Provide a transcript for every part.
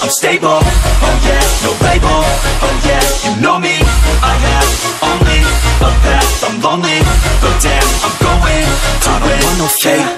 I'm stable, oh yeah, no label, oh yeah, you know me, I have only a path, I'm lonely, but damn, I'm going. To I don't want no fake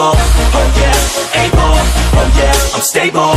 I'm oh yeah, able, oh yeah, I'm stable,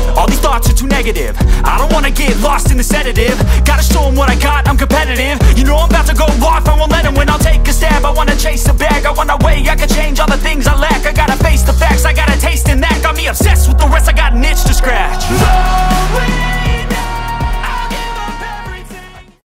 all these thoughts are too negative. I don't wanna get lost in the sedative. Gotta show them what I got, I'm competitive. You know I'm about to go off, I won't let them win. I'll take a stab, I wanna chase a bag. I wanna weigh, I can change all the things I lack. I gotta face the facts, I got a taste in that Got me obsessed with the rest, I got an itch to scratch. No